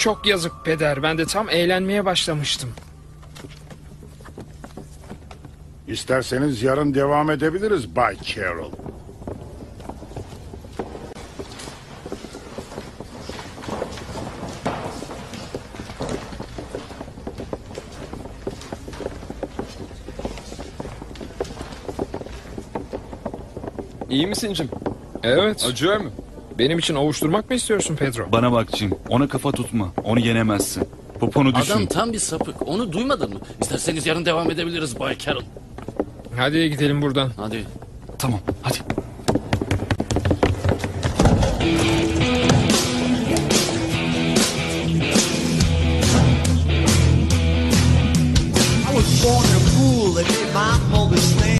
Çok yazık peder. Ben de tam eğlenmeye başlamıştım. İsterseniz yarın devam edebiliriz Bay Carroll. İyi misin Jim? Evet. Acıyor mu? Benim için ovuşturmak mı istiyorsun Pedro? Bana bak Jim. Ona kafa tutma. Onu yenemezsin. Poponu düşün. Adam tam bir sapık. Onu duymadın mı? İsterseniz yarın devam edebiliriz Bay Carroll. Hadi gidelim buradan. Hadi. Tamam hadi. I was born a pool that my mother stand.